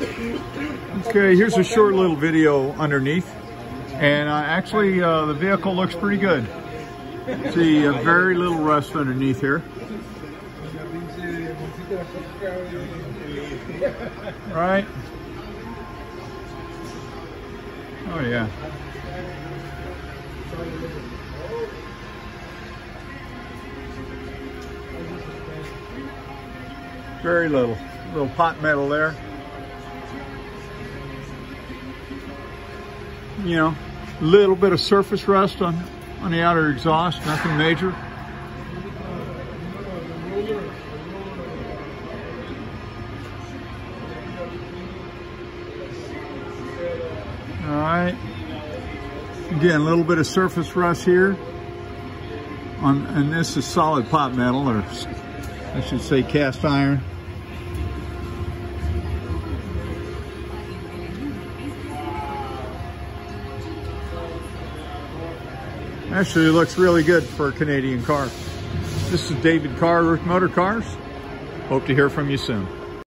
Okay, here's a short little video underneath. And uh, actually, uh, the vehicle looks pretty good. See, a very little rust underneath here. Right? Oh yeah. Very little, little pot metal there. You know, little bit of surface rust on, on the outer exhaust, nothing major. All right. Again, a little bit of surface rust here. On, and this is solid pot metal, or I should say cast iron. Actually looks really good for a Canadian car. This is David Carr with Motor Cars. Hope to hear from you soon.